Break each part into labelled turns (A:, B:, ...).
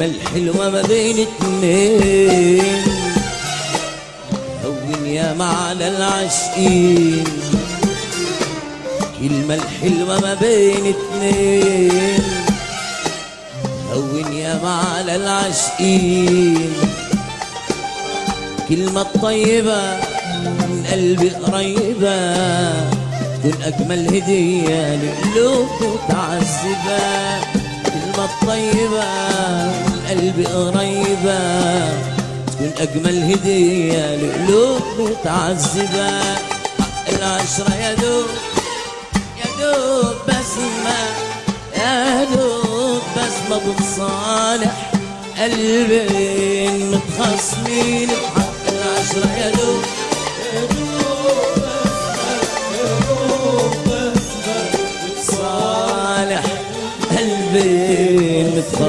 A: كلمة الحلوة ما بين اتنين. هون يا معلى العاشقين. كلمة الحلوة ما بين اتنين. هون يا معلى العاشقين. كلمة طيبة من قلبي قريبة. تكون أجمل هدية لقلوب متعذبة. كلمة طيبة قلبي قريبة تكون أجمل هدية لقلوب متعذبة. حق العشرة يا دوب يا دوب بسمة يا دوب بسمة بتصالح قلبين متخاصمين. بحق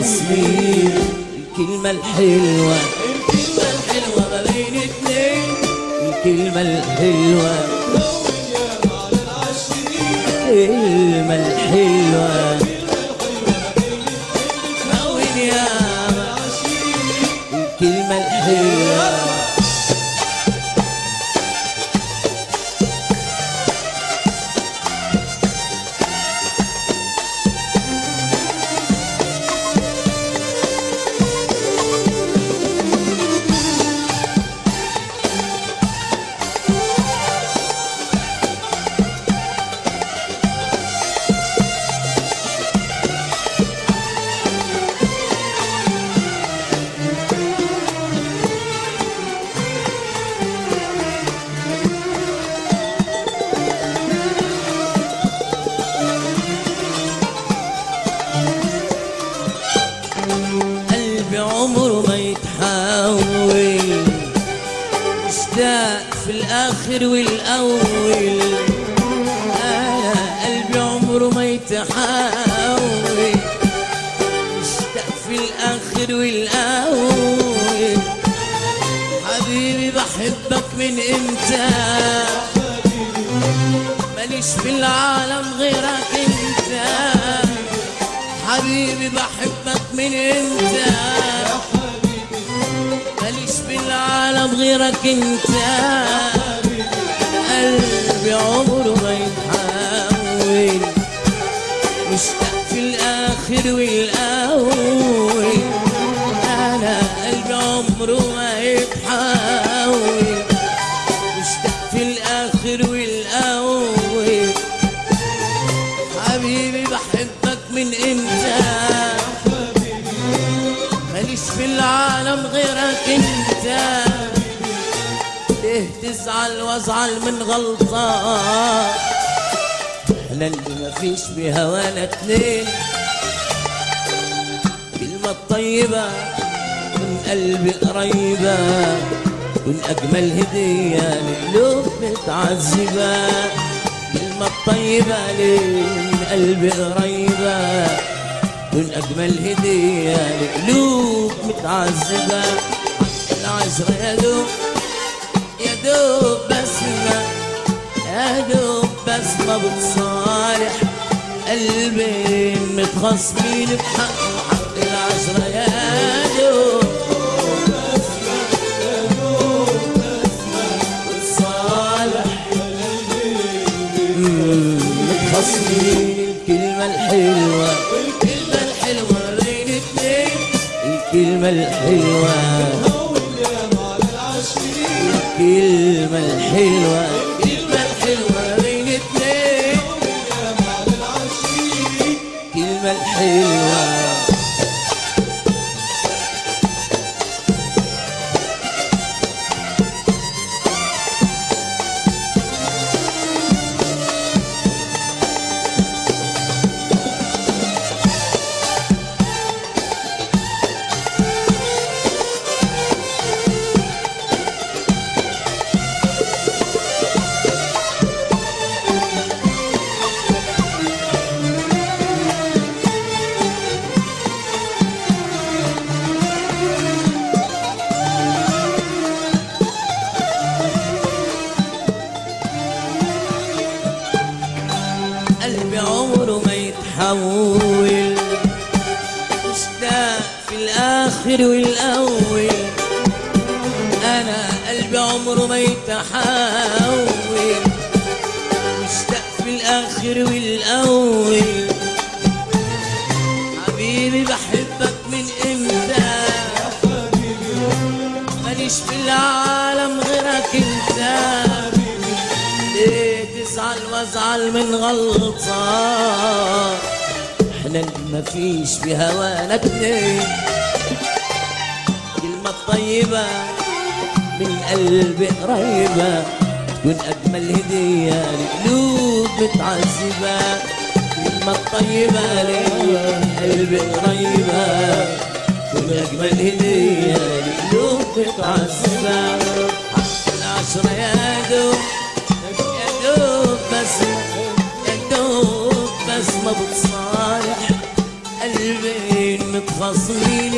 A: متخاصمين الكلمة الحلوة. الكلمة الحلوة ما بين اتنين. الكلمة الحلوة. الكلمة الحلوة. في الآخر والأول. أنا قلبي عمره ما يتحول. مشتاق في الآخر والأول. حبيبي بحبك من إمتى؟ ماليش في العالم غيرك أنت. حبيبي بحبك من انت ماليش في العالم غيرك أنت. قلبي عمره ما يتحول مشتاق في الآخر والاول تزعل وازعل من غلطة. إحنا اللي مفيش بهوانا اتنين. كلمة طيبة من قلبي قريبة. كن أجمل هدية لقلوب متعذبة. كلمة طيبة من قلبي قريبة. كن أجمل هدية لقلوب متعذبة. العشرة يا دوب دوب بسمة دوب بسمة بتصالح. قلبين متخاصمين بحق حق العشرة. يا مم، متخاصمين الكلمة الحلوة. الكلمة الحلوة بين اتنين. الكلمة الحلوة. الكلمة الحلوة الأول. مشتاق في الآخر والأول. أنا قلبي عمره ما يتحول. مشتاق في الآخر والأول. حبيبي بحبك من إمتى؟ ماليش في العالم غيرك أنت. ليه تزعل وأزعل من غلط؟ اللي مفيش في هوانا اتنين. كلمة طيبة من قلب قريبة تكون أجمل هدية لقلوب متعذبة. كلمة طيبة من قلب قريبة تكون أجمل هدية لقلوب متعذبة. حق العشرة يا دوب